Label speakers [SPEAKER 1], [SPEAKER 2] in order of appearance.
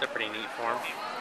[SPEAKER 1] It's a pretty neat form.